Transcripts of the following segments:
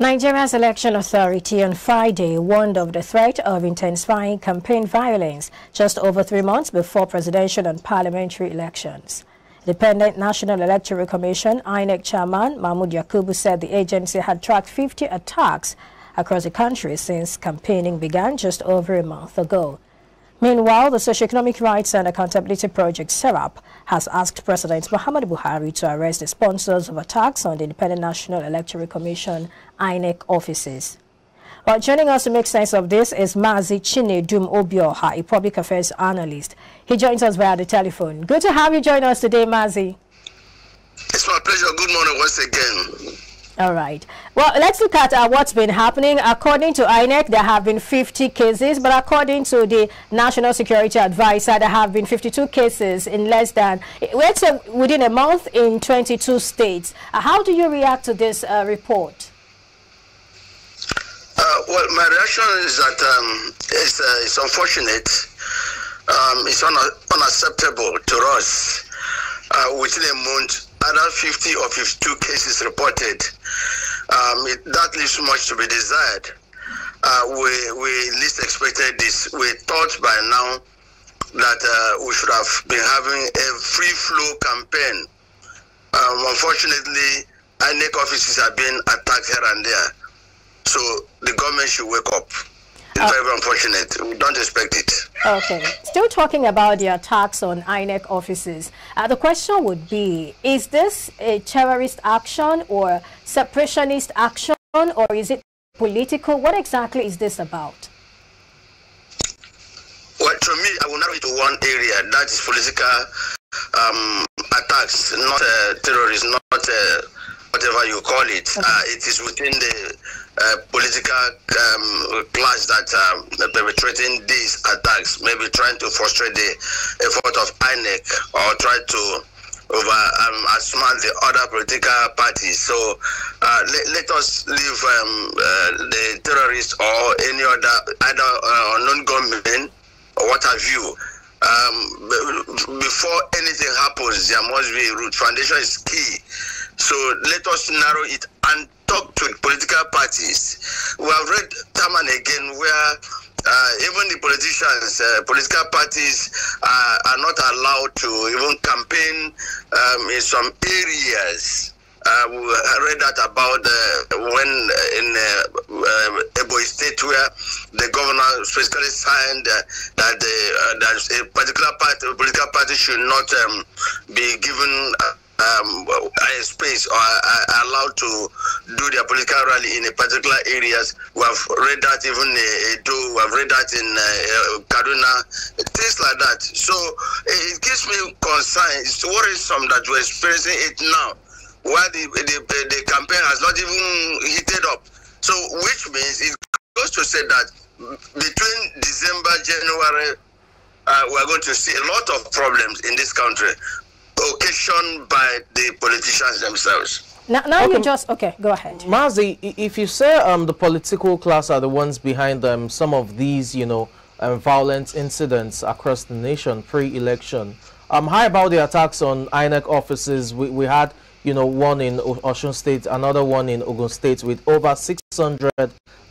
Nigeria's election authority on Friday warned of the threat of intensifying campaign violence just over three months before presidential and parliamentary elections. Independent National Electoral Commission INEC chairman Mahmood Yakubu said the agency had tracked 50 attacks across the country since campaigning began just over a month ago. Meanwhile, the Socioeconomic Rights and Accountability Project, SERAP, has asked President Muhammad Buhari to arrest the sponsors of attacks on the Independent National Electoral Commission INEC offices. Well, joining us to make sense of this is Mazi Chinedum Obioha, a public affairs analyst. He joins us via the telephone. Good to have you join us today, Mazi. It's my pleasure. Good morning once again. All right. Well, let's look at uh, what's been happening. According to INEC, there have been 50 cases, but according to the National Security Advisor, there have been 52 cases in less than, let's say, within a month in 22 states. Uh, how do you react to this uh, report? Uh, well, my reaction is that um, it's, uh, it's unfortunate. Um, it's un unacceptable to us uh, within a month other 50 or 52 cases reported. Um, it, that leaves much to be desired. Uh, we, we least expected this. We thought by now that uh, we should have been having a free flow campaign. Um, unfortunately, INEC offices are being attacked here and there. So the government should wake up. It's very, unfortunate. We don't expect it. Okay. Still talking about the attacks on INEC offices. Uh, the question would be, is this a terrorist action or separationist action or is it political? What exactly is this about? Well, to me, I will narrow it to one area. That is political um, attacks, not uh, terrorism, not uh, whatever you call it. Okay. Uh, it is within the uh, political um, class that um, perpetrating these attacks, maybe trying to frustrate the effort of INEC or try to over um, outsmart the other political parties. So uh, let, let us leave um, uh, the terrorists or any other either uh, non-government or what have you. Um, before anything happens, there must be a root. Foundation is key. So let us narrow it and talk to political parties. We have read time and again where uh, even the politicians, uh, political parties uh, are not allowed to even campaign um, in some areas. Uh, we read that about uh, when uh, in uh, Ebo State where the governor specifically signed that the, that a particular party, political party should not um, be given um, space or are allowed to do their political rally in a particular areas. We have read that even in Edo, we have read that in uh, Kaduna, things like that. So it gives me concern. It's worrisome that we're experiencing it now, while the, the, the campaign has not even heated up. So which means it goes to say that between December, January, uh, we're going to see a lot of problems in this country occasioned by the politicians themselves. Now, now okay. you just okay. Go ahead, Mazi. If you say um, the political class are the ones behind um, some of these, you know, um, violent incidents across the nation pre-election, um, how about the attacks on INEC offices? We we had, you know, one in Osun State, another one in Ogun State, with over six hundred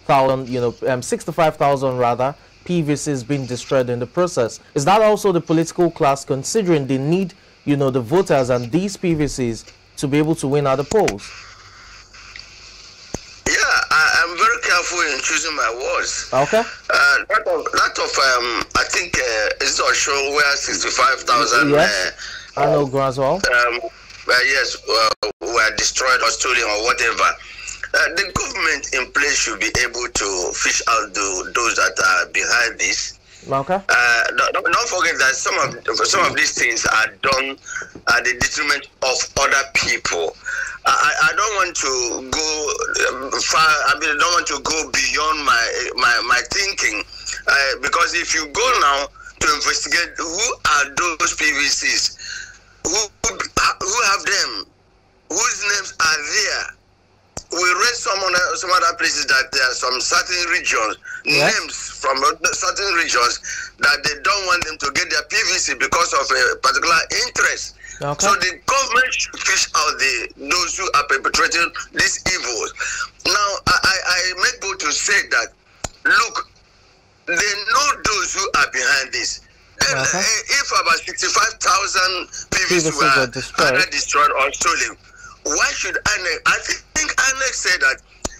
thousand, you know, um, sixty-five thousand rather PVCs being destroyed in the process. Is that also the political class, considering the need you know, the voters and these PVCs to be able to win at the polls? Yeah, I, am very careful in choosing my words. Okay. Uh, that of, that of um, I think uh, it's not sure where 65,000 yes. uh, I know Grazwell. Um, uh, yes, uh, were destroyed or stolen or whatever. Uh, the government in place should be able to fish out the, those that are behind this Okay. Uh, don't, don't, forget that some of some of these things are done at the detriment of other people. I, I don't want to go um, far. I mean, I don't want to go beyond my my, my thinking, uh, because if you go now to investigate who are those PVCs, who who have them, whose names are there we read some other, some other places that there are some certain regions, yeah. names from certain regions that they don't want them to get their PVC because of a particular interest. Okay. So the government should fish out the those who are perpetrating these evils. Now, I, I make bold to say that, look, they know those who are behind this. Okay. Eh, if about 65,000 PVC were destroyed. destroyed or stolen, why should I, I think INEC said that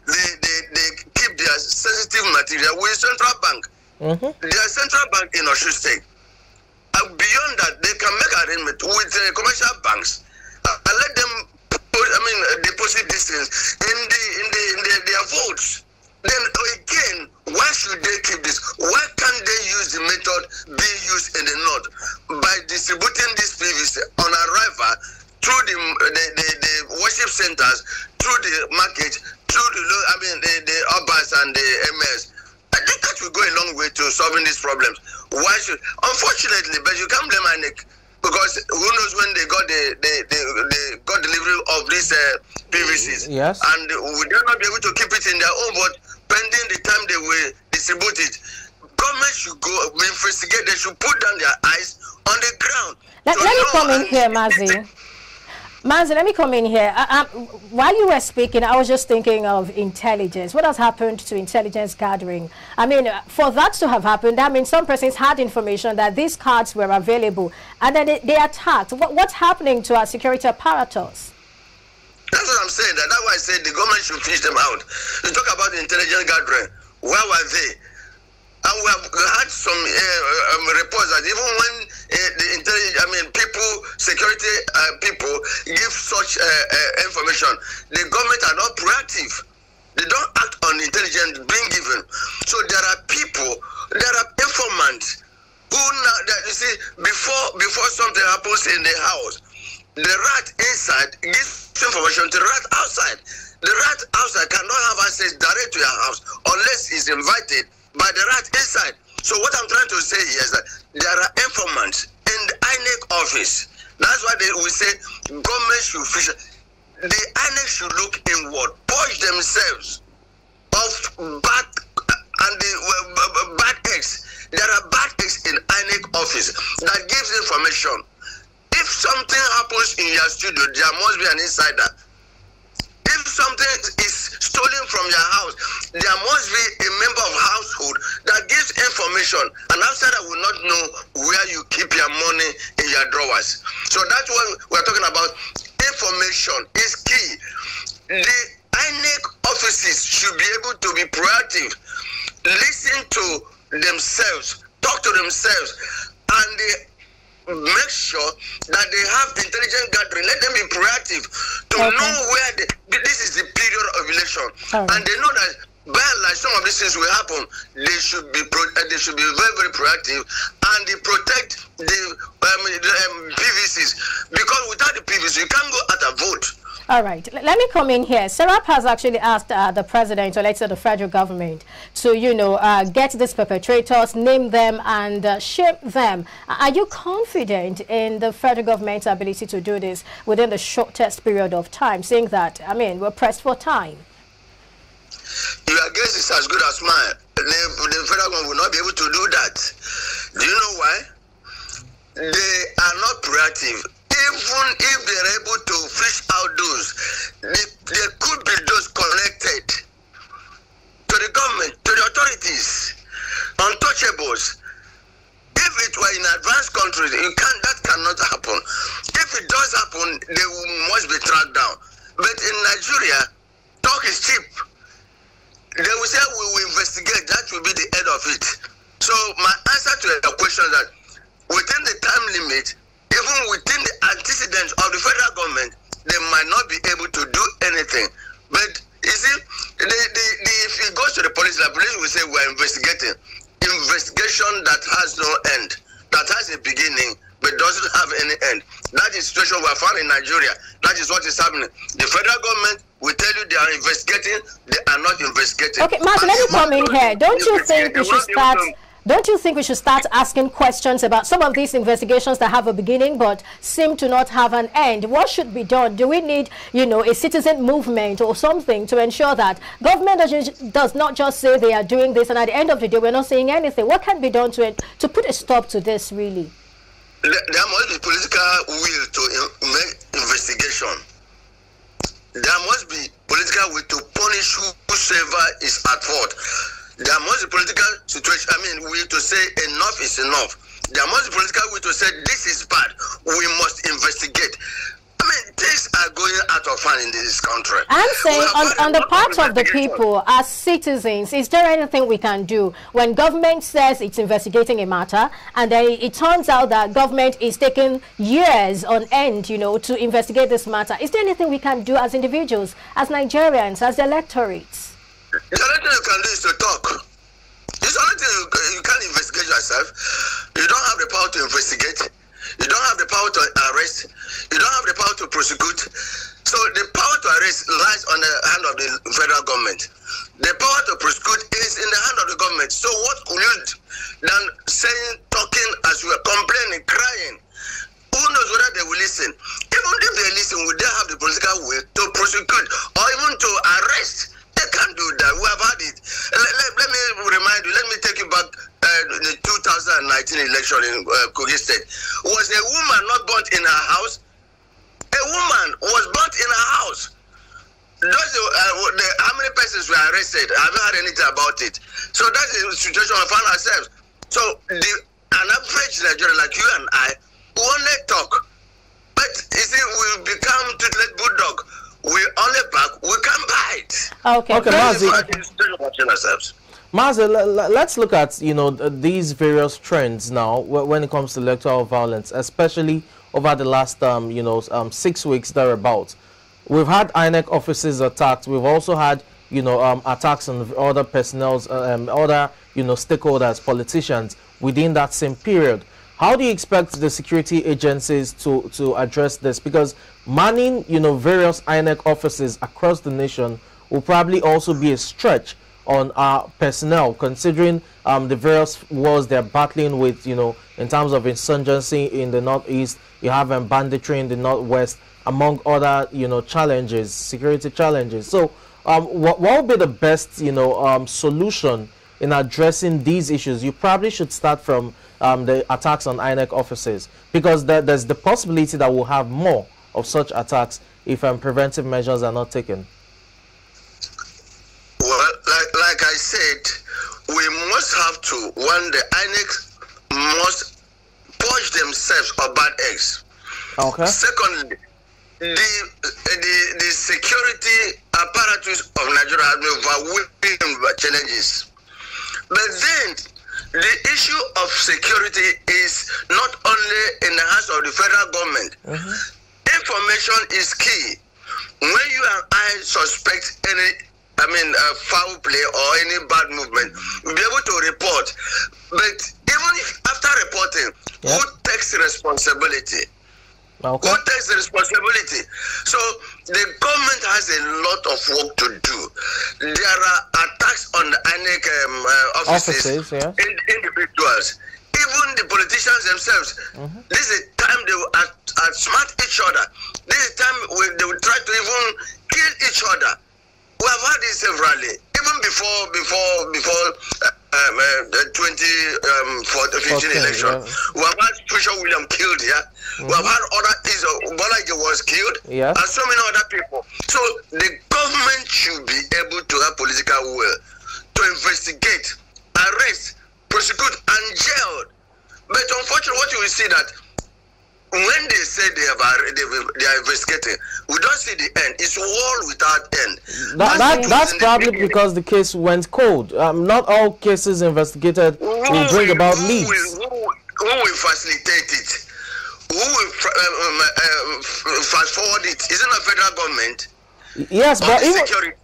they, they, they keep their sensitive material with central bank. Mm-hmm. Their central bank in Osun State. Uh, beyond that, they can make arrangement with uh, commercial banks uh, and let them put, I mean, uh, deposit these things in the in the in the, their votes. Then again, why should they keep this? Why can't they use the method being used in the north by distributing this PVC on arrival through the the, the, the worship centers, through the market, through the lo- I mean the the urbans and the MS. I think that will go a long way to solving these problems. Why should unfortunately, but you can't blame INEC because who knows when they got the the, the, the got delivery of these uh, PVCs. Yes. And we will not be able to keep it in their own but pending the time they will distribute it. Government should go investigate, they should put down their eyes on the ground. Let, let me come in here, Mazi. Mazi, let me come in here. Uh, um, while you were speaking, I was just thinking of intelligence. What has happened to intelligence gathering? I mean, for that to have happened, that means some persons had information that these cards were available, and then they, they attacked. What, what's happening to our security apparatus? That's what I'm saying. That's why I said the government should fish them out. You talk about intelligence gathering. Where were they? And we have had some uh, um, reports that even when uh, the intelligence, I mean, people, security uh, people give such uh, uh, information, the government are not proactive. They don't act on intelligence being given. So there are people, there are informants who now that you see before before something happens in the house, the rat inside gives information to the rat outside. The rat outside cannot have access direct to your house unless he's invited by the rat inside. So what I'm trying to say is that there are informants in the INEC office. That's why they will say government should fish. The INEC should look inward, purge themselves of bad and the uh, uh, bad eggs. There are bad eggs in INEC office that gives information. If something happens in your studio, there must be an insider. If something is stolen from your house, there must be a member of household that gives information. An outsider will not know where you keep your money in your drawers. So that's what we're talking about. Information is key. The INEC offices should be able to be proactive, listen to themselves, talk to themselves, and they make sure that they have intelligent gathering. Let them be proactive to Okay. know where the, this is the period of election, right. and they know that and large some of these things will happen. They should be pro, uh, they should be very very proactive and they protect the, um, the um, PVCs because without the PVC you can't go out a vote. All right, L- let me come in here. Serap has actually asked uh, the president, or let's say the federal government, to, you know, uh, get these perpetrators, name them, and uh, shape them. Are you confident in the federal government's ability to do this within the shortest period of time, seeing that, I mean, we're pressed for time? Your guess is as good as mine. The, the federal government will not be able to do that. Do you know why? They are not proactive. Even if they're able to fish out those, they, there could be those connected to the government, to the authorities, untouchables. If it were in advanced countries, you can that cannot happen. If it does happen, they must be tracked down. But in Nigeria, talk is cheap they will say we will investigate. That will be the end of it. So my answer to your question that within the time limit even within the antecedents of the federal government they might not be able to do anything. But you see the, the, the, if it goes to the police the police will say we are investigating. Investigation that has no end that has a beginning but doesn't have any end. That is the situation we are found in nigeria. That is what is happening. The federal government will tell you they are investigating not investigating Okay, Martin, let me come in here. Don't you think we should not be able start? Don't you think we should start asking questions about some of these investigations that have a beginning but seem to not have an end? What should be done? Do we need, you know, a citizen movement or something to ensure that government does, not just say they are doing this and at the end of the day we're not saying anything? What can be done to it to put a stop to this, really? there there must be political will to make investigation. There must be political will to punish whosoever is at fault. There must be political situation. I mean, we to say enough is enough. There must be political will to say this is bad. We must investigate. I mean, things are going out of hand in this country. I'm saying, on, on the part of the people, as citizens, is there anything we can do when government says it's investigating a matter and then it turns out that government is taking years on end, you know, to investigate this matter? Is there anything we can do as individuals, as Nigerians, as electorates? The only thing you can do is to talk. It's the only thing you, you can't investigate yourself. You don't have the power to investigate. You don't have the power to arrest. You don't have the power to prosecute. So the power to arrest lies on the hand of the federal government. The power to prosecute is in the hand of the government. So what could you than saying, talking as you are complaining, crying? Who knows whether they will listen? Even if they listen, will they have the political will to prosecute or even to arrest? They can't do that. We have had it. Let, let, let me remind you, let me take you back uh, the 2019 election in uh, Kogi State. Was a woman not burnt in her house? A woman was burnt in her house. Those, uh, the, how many persons were arrested? I haven't heard anything about it. So that's the situation we found ourselves. So the, an average Nigerian like you and I, we only talk. But you see, we become toothless bulldog. We only back, we can bite. Okay. Okay, Mazi. Le- let's look at you know these various trends now when it comes to electoral violence, especially over the last um, you know um, six weeks thereabouts. We've had INEC offices attacked. We've also had you know um, attacks on other personnel, um, other you know stakeholders, politicians within that same period. How do you expect the security agencies to to address this? Because manning you know various INEC offices across the nation will probably also be a stretch on our personnel, considering um, the various wars they're battling with, you know, in terms of insurgency in the northeast, you have um, banditry in the northwest, among other, you know, challenges, security challenges. So, um, what, what would be the best, you know, um, solution in addressing these issues? You probably should start from um, the attacks on INEC offices, because there, there's the possibility that we'll have more of such attacks if um, preventive measures are not taken. Well, like, like I said, we must have to, one, the INEC must purge themselves of bad eggs. Okay. Secondly, hmm. the, the, the security apparatus of Nigeria has been overwhelming challenges. But then, the issue of security is not only in the hands of the federal government. Mm-hmm. Information is key. When you and I suspect any, I mean, uh, foul play or any bad movement, we'll be able to report. But even if after reporting, who takes responsibility? Okay. Who takes the responsibility? So the government has a lot of work to do. There are attacks on the INEC um, uh, offices, Offices, yeah. in, individuals, even the politicians themselves. This is time they will outsmart each other. This is time we, they will try to even kill each other. We have had this severally, even before before before uh, um, uh, the 20 um, for the 15 14, election. yeah. We have had Future William killed, yeah. We have had other is Bolaji was killed, Yes. and so many other people. So the government should be able to have political will to investigate, arrest, prosecute, and jail. But unfortunately, what you will see that when they say they have arre- they, they are investigating, we don't see the end. It's war without end. That, that, that's in the probably because the case went cold. Um, not all cases investigated will bring about who leads. Will, who, who will facilitate it? Who will fa- um, uh, fast forward it? Isn't not federal government? Yes, but even, security?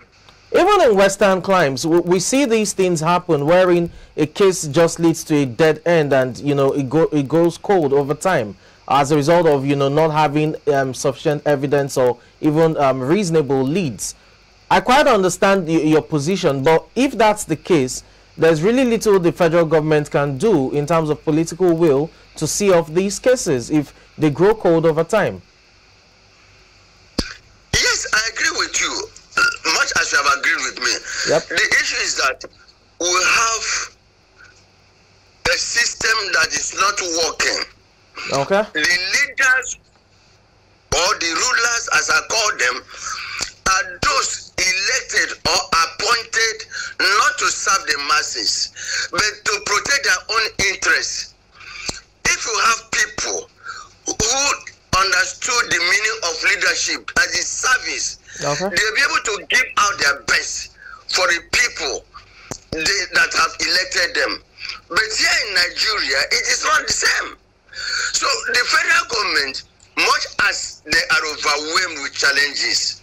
even in Western climes, we, we see these things happen wherein a case just leads to a dead end and, you know, it, go, it goes cold over time as a result of, you know, not having um, sufficient evidence or even um, reasonable leads. I quite understand your position, but if that's the case, there's really little the federal government can do in terms of political will to see off these cases if they grow cold over time. Yes, I agree with you. Much as you have agreed with me. Yep. The issue is that we have a system that is not working. Okay? The leaders or the rulers, as I call them, are those elected or appointed not to serve the masses, but to protect their own interests. If you have people who understood the meaning of leadership as a service, okay. they'll be able to give out their best for the people they, that have elected them. But here in Nigeria, it is not the same. So the federal government, much as they are overwhelmed with challenges,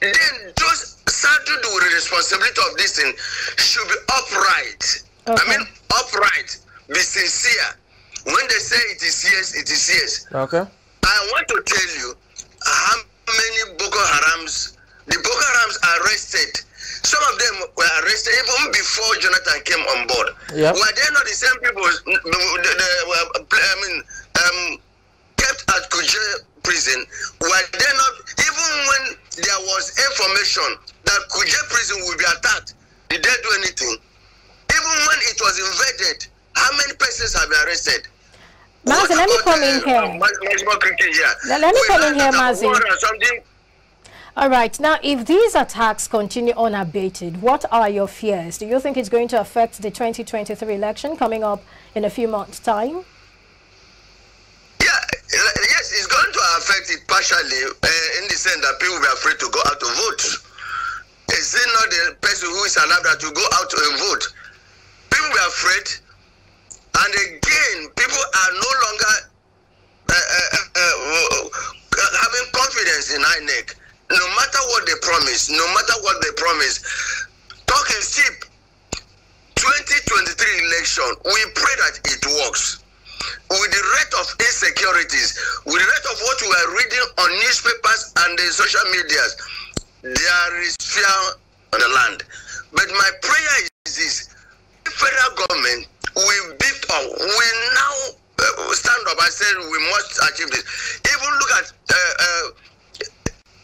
then those saddled with the responsibility of this thing should be upright. Okay. I mean, upright, be sincere. When they say it is yes, it is yes. Okay. I want to tell you how many Boko Harams, the Boko Harams arrested some of them were arrested even before Jonathan came on board. Yep. Were they not the same people that were, I mean, um, kept at Kuje prison? Were they not, even when there was information that Kuje prison would be attacked, did they do anything? Even when it was invaded, how many persons have been arrested? Mazi, let me come in here. Let, let me come in here, Mazi. All right. Now, if these attacks continue unabated, what are your fears? Do you think it's going to affect the 2023 election coming up in a few months' time? Yes, it's going to affect it partially uh, in the sense that people will be afraid to go out to vote. Is it not the person who is allowed to go out and vote? People will be afraid. And again, people are no longer uh, uh, having confidence in INEC no matter what they promise, no matter what they promise, talk is cheap. 2023 election, we pray that it works. With the rate of insecurities, with the rate of what we are reading on newspapers and the social medias, there is fear on the land. But my prayer is this: the federal government will beat up. We now uh, stand up and say we must achieve this. Even look at. Uh, uh,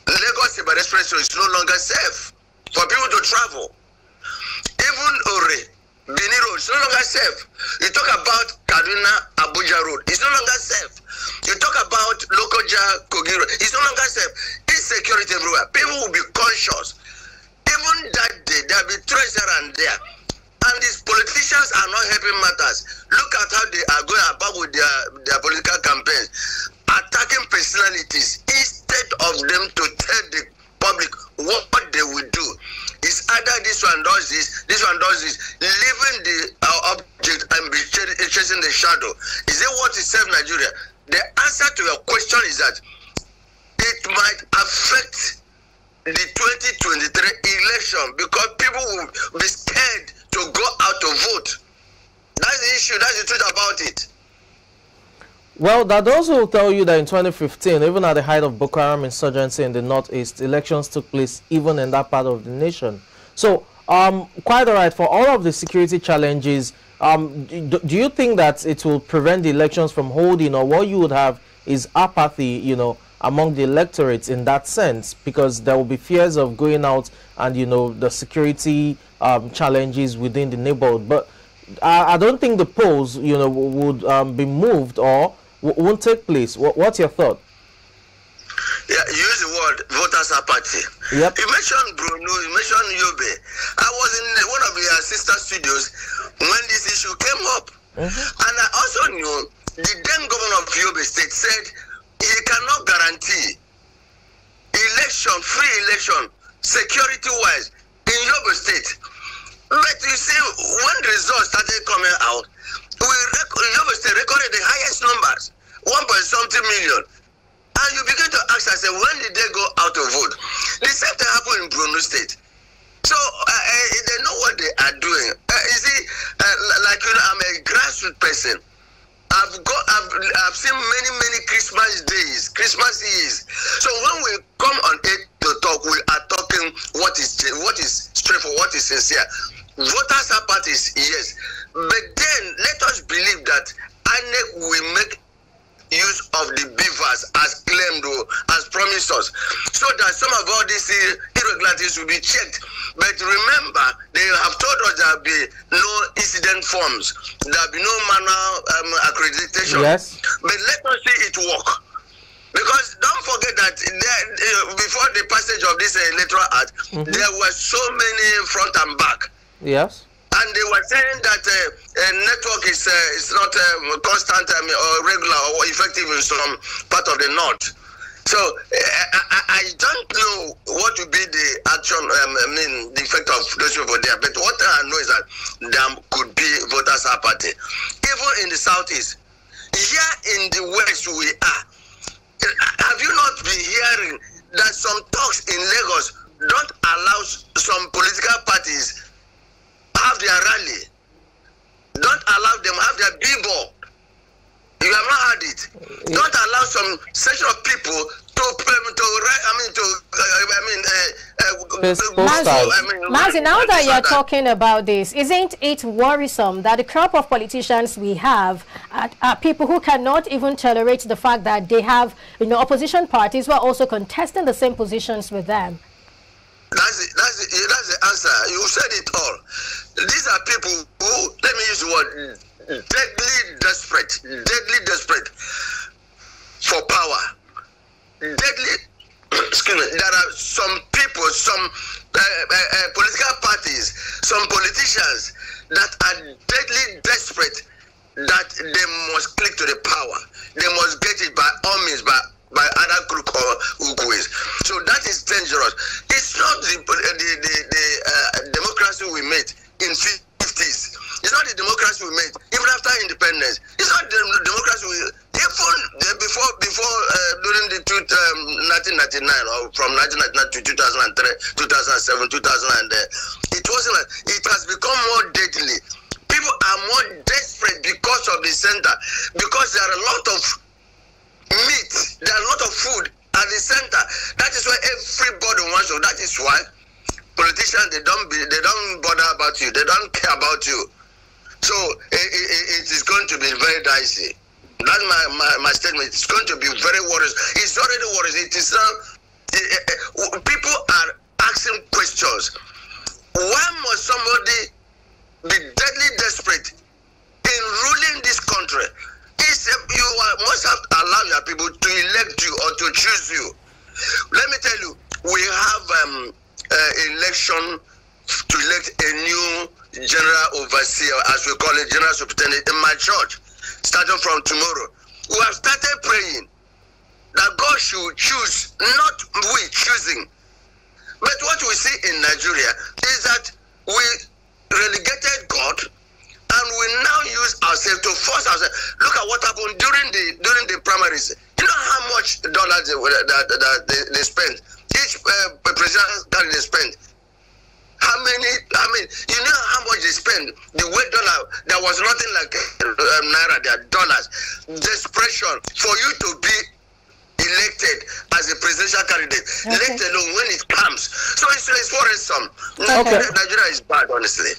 Lagos Expressway is no longer safe for people to travel. Even Ore, Benin Road is no longer safe. You talk about Kaduna Abuja Road, it's no longer safe. You talk about Lokoja Kogi Road, it's no longer safe. Insecurity everywhere. People will be conscious. Even that day, there'll be threats here and there. And these politicians are not helping matters. Look at how they are going about with their, their political campaigns, attacking personalities instead of them to tell the public what they will do. It's either this one does this, this one does this, leaving the uh, object and be chasing the shadow. Is it what is saved Nigeria? The answer to your question is that it might affect the 2023 election because people will be scared to go out to vote. That's the issue. That's the truth about it. Well, that those will tell you that in 2015, even at the height of Boko Haram insurgency in the northeast, elections took place even in that part of the nation. So, um, quite all right, for all of the security challenges, um, do, do, you think that it will prevent the elections from holding, or what you would have is apathy, you know, among the electorates in that sense, because there will be fears of going out and, you know, the security um, challenges within the neighborhood. But I, I, don't think the polls, you know, would um, be moved or won't take place. What's your thought? Yeah, use the word voters apathy. Yep. You mentioned Borno, you mentioned Yobe. I was in one of your sister studios when this issue came up. Mm-hmm. And I also knew the then governor of Yobe State said he cannot guarantee election, free election, security wise in Yobe State. But you see, when the results started coming out, we rec- Yobe State recorded the highest numbers one point something million. And you begin to ask yourself when did they go out to vote? The same thing happen in Borno State. So uh, uh, they know what they are doing. Uh, you see uh, like you know I'm a grassroots person. I've got I've, I've seen many many Christmas days Christmas years. So when we come on it to talk we are talking what is what is straightforward what is sincere. Voters apathy yes. But then let us believe that INEC will make use of the beavers as claimed or as promised us so that some of all these irregularities will be checked but remember they have told us there will be no incident forms there will be no manual um, accreditation yes. but let us see it work because don't forget that there, uh, before the passage of this uh, electoral act mm -hmm. there were so many front and back Yes. And they were saying that uh, a network is uh, is not um, constant um, or regular or effective in some part of the north. So uh, I, I, don't know what will be the action, um, I mean, the effect of those people there. But what I know is that there could be voters apathy. Even in the southeast, here in the west we are. Have you not been hearing that some talks in Lagos don't allow some political parties have their rally? Don't allow them have their billboard you have not had it. Yeah. Don't allow some section of people to to I mean to uh, I mean uh, uh, Mazi, now that you're talking about this, isn't it worrisome that the crop of politicians we have are, are, people who cannot even tolerate the fact that they have you know opposition parties who are also contesting the same positions with them? That's the, that's the, that's the answer. You said it all. These are people who let me use the word deadly desperate, deadly desperate for power. Deadly, excuse me, there are some people, some uh, uh, uh, political parties, some politicians that are deadly desperate that they must click to the power. They must get it by all means, by by other crook or ways. So that is dangerous. It's not the the the, the uh, democracy we made in 50s it's not the democracy we made, even after independence. It's not the democracy we even before before uh, during the two, um, 1999 or from 1999 to 2003, 2007, 2000, and uh, it wasn't. Like, it has become more deadly. People are more desperate because of the center, because there are a lot of meat, there are a lot of food at the center. That is why everybody wants to. That is why politicians they don't be, they don't bother about you. They don't care about you. So it, it, it is going to be very dicey. That's my, my, my statement. It's going to be very worrisome. It's already worrisome. It is uh, people are asking questions. Why must somebody be deadly desperate in ruling this country? It's, you are, must have allow your people to elect you or to choose you. Let me tell you, we have um, uh, election to elect a new general overseer, as we call it, general superintendent in my church, starting from tomorrow. We have started praying that God should choose, not we choosing. But what we see in Nigeria is that we relegated God and we now use ourselves to force ourselves. Look at what happened during the during the primaries. You know how much dollars they, that, that they, they spent. Each uh, president candidate spent how many? I mean, you know how much they spend. The weight dollar, there was nothing like um, naira. There are dollars. Desperation for you to be elected as a presidential candidate, okay. let alone when it comes. So it's, it's worrisome. Okay. Nigeria is bad, honestly.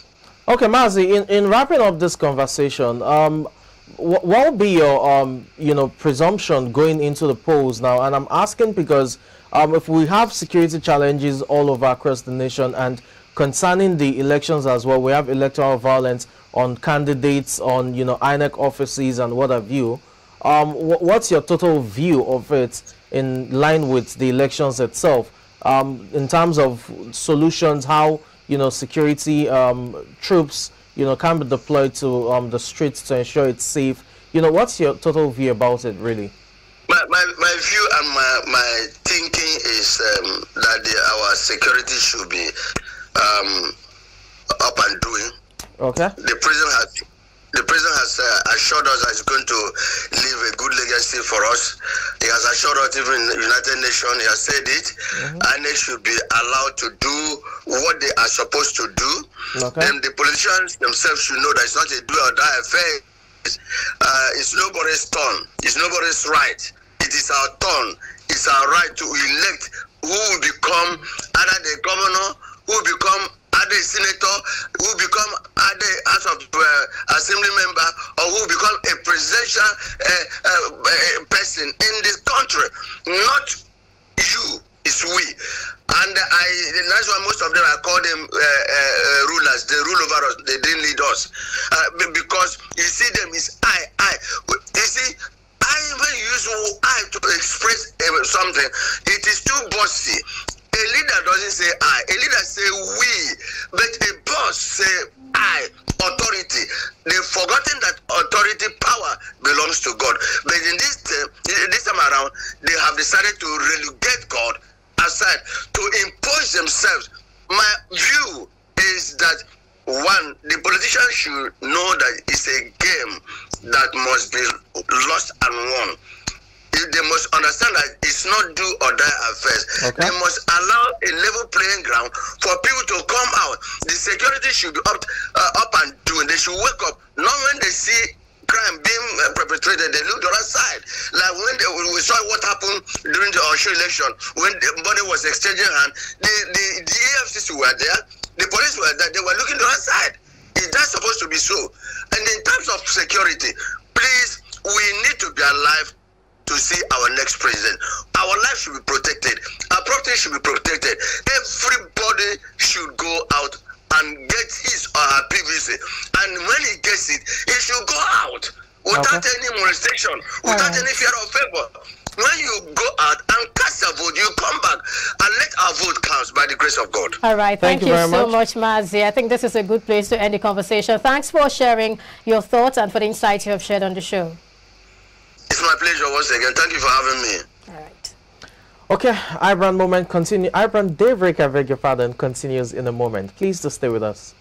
Okay, Mazi, in, in wrapping up this conversation, um, what will be your um, you know presumption going into the polls now? And I'm asking because um, if we have security challenges all over across the nation and concerning the elections as well, we have electoral violence on candidates, on you know INEC offices and what have you. Um, wh what's your total view of it in line with the elections itself? Um, in terms of solutions, how you know security um, troops you know can be deployed to um, the streets to ensure it's safe. You know, what's your total view about it, really? My, my, my view and my, my thinking is um, that the, our security should be um, up and doing. Okay. The prison has the president has uh, assured us that he's going to leave a good legacy for us. He has assured us even United Nations, he has said it, mm-hmm. and they should be allowed to do what they are supposed to do. Okay. Then the politicians themselves should know that it's not a do or die affair. Uh, it's nobody's turn. It's nobody's right. It is our turn. It's our right to elect who will become either the governor who become other senator, who become other House of uh, Assembly member, or who become a presidential uh, uh, person in this country. Not you, it's we. And I, that's why most of them, I call them uh, uh, rulers. They rule over us. They didn't lead us. Uh, because you see them, it's I, I. You see, I even use I to express something. It is too bossy. A leader doesn't say I. A leader say we. But a boss say I. Authority. They've forgotten that authority power belongs to God. But in this uh, this time around, they have decided to relegate God aside to impose themselves. My view is that one, the politicians should know that it's a game that must be lost and won. They must understand that it's not do or die affairs. Okay. They must allow a level playing ground for people to come out. The security should be up, uh, up and doing. They should wake up. Not when they see crime being uh, perpetrated, they look the other side. Like when they, we saw what happened during the Osho election, when the money was exchanging hand, the, the, the EFCC were there, the police were there, they were looking the other side. Is that supposed to be so? And in terms of security, please, we need to be alive to see our next president. Our life should be protected. Our property should be protected. Everybody should go out and get his or her PVC. And when he gets it, he should go out without okay. any molestation, without right. any fear of favor. When you go out and cast a vote, you come back and let our vote count by the grace of God. All right. Thank, Thank you, you so much, Mazi. I think this is a good place to end the conversation. Thanks for sharing your thoughts and for the insights you have shared on the show. It's my pleasure once again. Thank you for having me. All right. Okay, iBrand moment continue. iBrand Daybreak, I beg your pardon, continues in a moment. Please just stay with us.